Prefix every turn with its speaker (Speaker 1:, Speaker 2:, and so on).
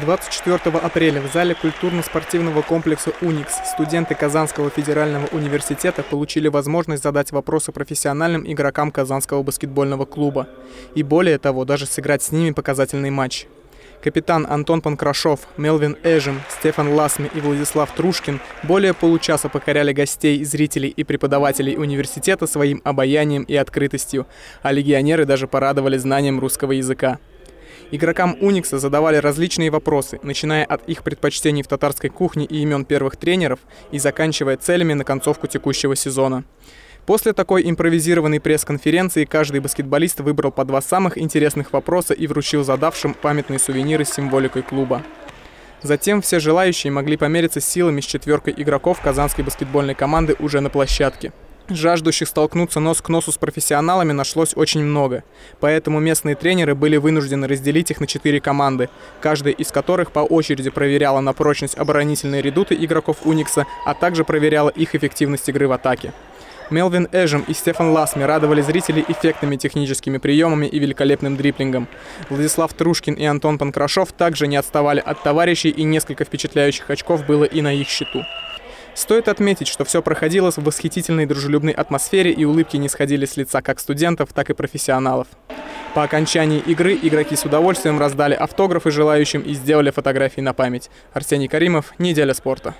Speaker 1: 24 апреля в зале культурно-спортивного комплекса «Уникс» студенты Казанского федерального университета получили возможность задать вопросы профессиональным игрокам Казанского баскетбольного клуба. И более того, даже сыграть с ними показательный матч. Капитан Антон Панкрашов, Мелвин Эжем, Стефан Ласми и Владислав Трушкин более получаса покоряли гостей, зрителей и преподавателей университета своим обаянием и открытостью, а легионеры даже порадовали знанием русского языка. Игрокам Уникса задавали различные вопросы, начиная от их предпочтений в татарской кухне и имен первых тренеров и заканчивая целями на концовку текущего сезона. После такой импровизированной пресс-конференции каждый баскетболист выбрал по два самых интересных вопроса и вручил задавшим памятные сувениры с символикой клуба. Затем все желающие могли помериться силами с четверкой игроков казанской баскетбольной команды уже на площадке. Жаждущих столкнуться нос к носу с профессионалами нашлось очень много, поэтому местные тренеры были вынуждены разделить их на четыре команды, каждая из которых по очереди проверяла на прочность оборонительные редуты игроков Уникса, а также проверяла их эффективность игры в атаке. Мелвин Эжем и Стефан Ласми радовали зрителей эффектными техническими приемами и великолепным дриплингом. Владислав Трушкин и Антон Панкрашов также не отставали от товарищей, и несколько впечатляющих очков было и на их счету. Стоит отметить, что все проходило в восхитительной дружелюбной атмосфере и улыбки не сходили с лица как студентов, так и профессионалов. По окончании игры игроки с удовольствием раздали автографы желающим и сделали фотографии на память. Арсений Каримов, «Неделя спорта».